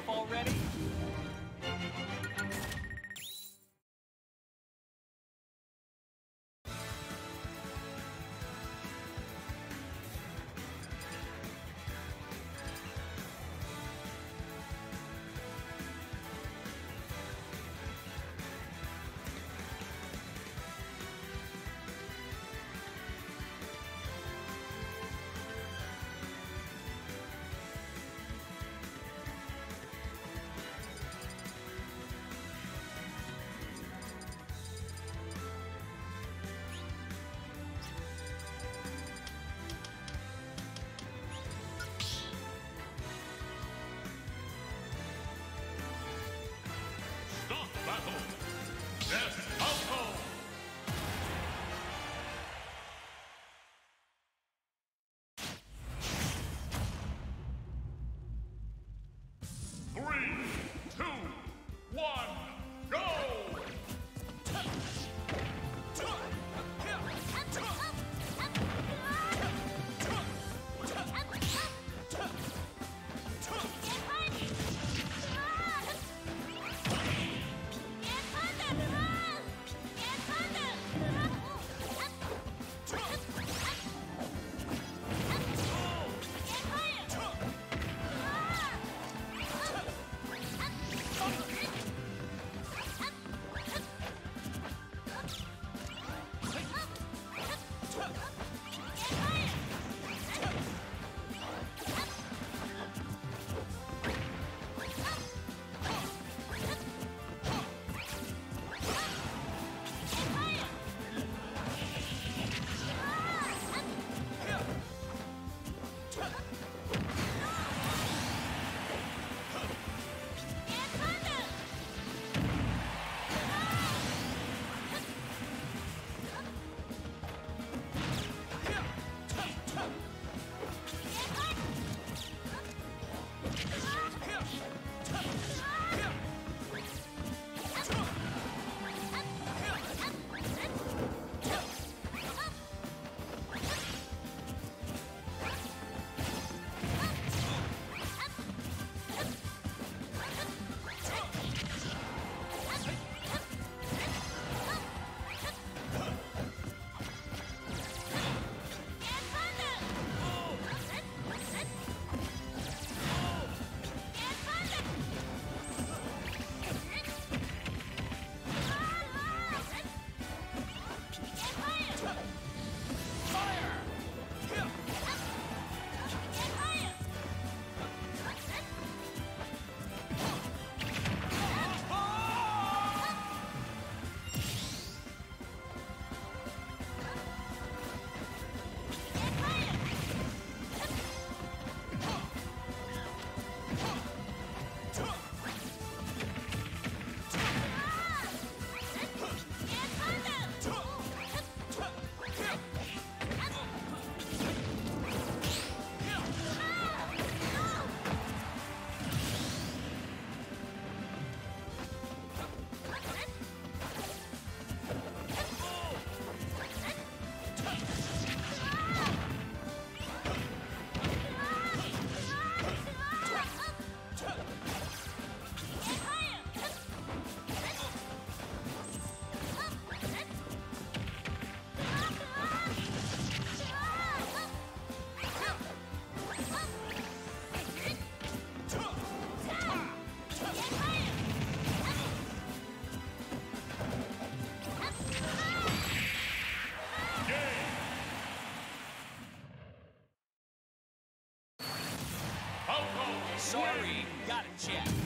Enough already? Check.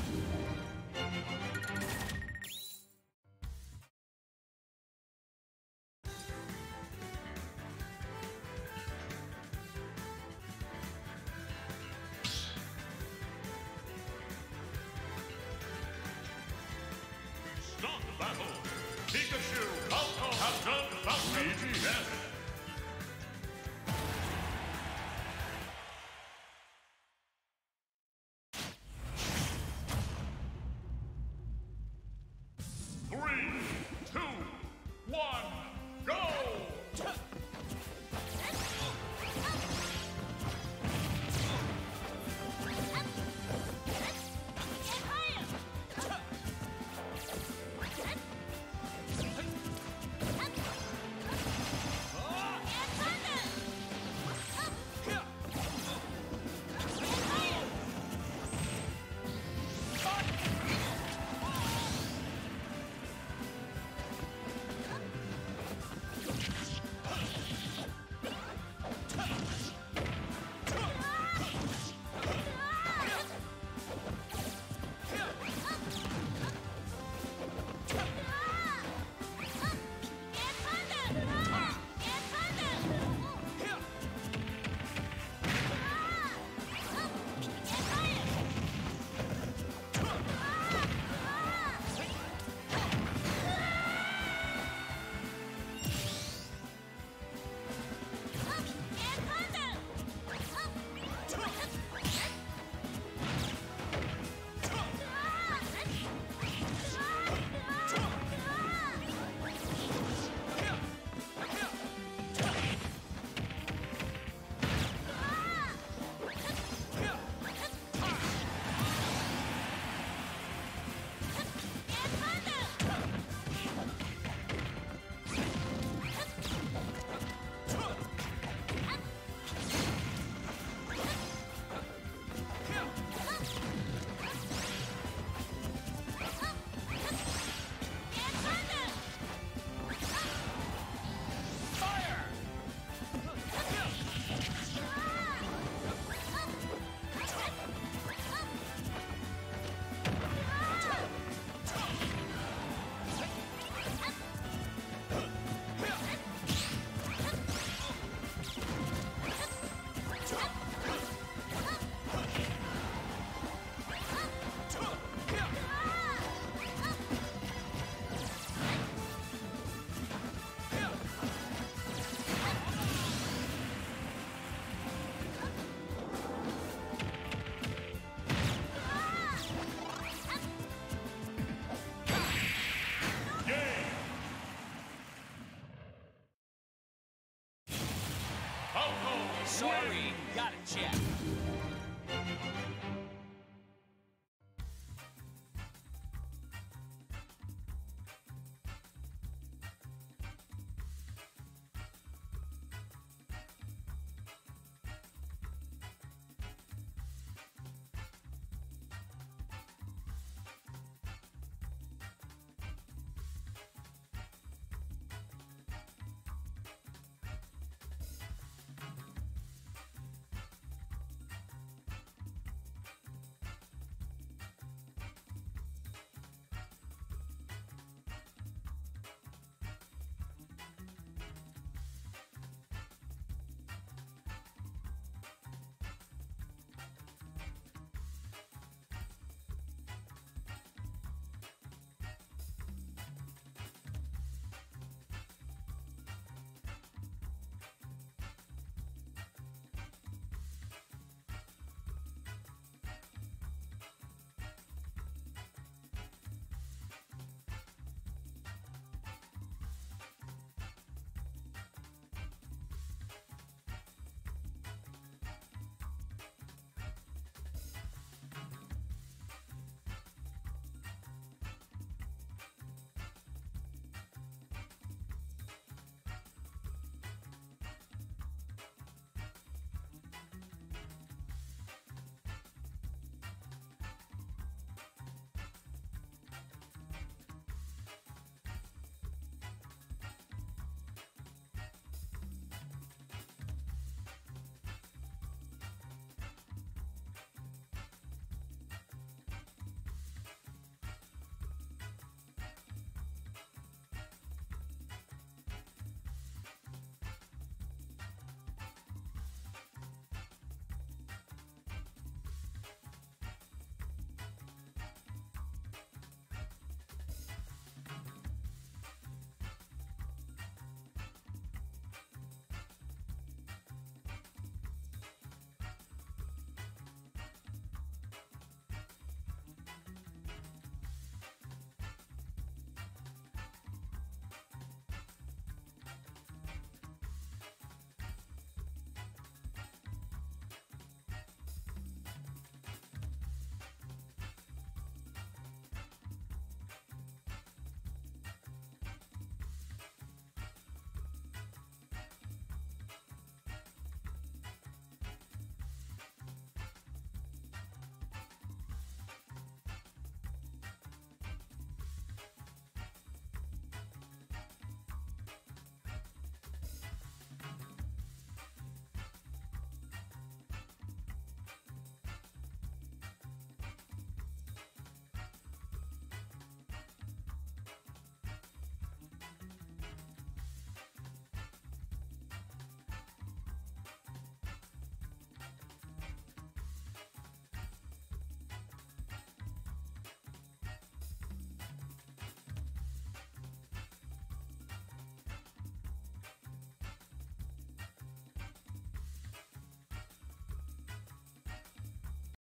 Gotta check.